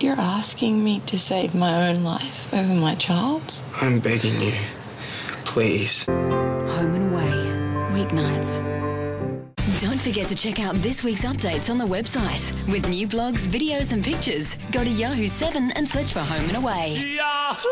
You're asking me to save my own life over my child's? I'm begging you. Please. Home and Away, weeknights. Don't forget to check out this week's updates on the website. With new blogs, videos, and pictures, go to Yahoo 7 and search for Home and Away. Yahoo!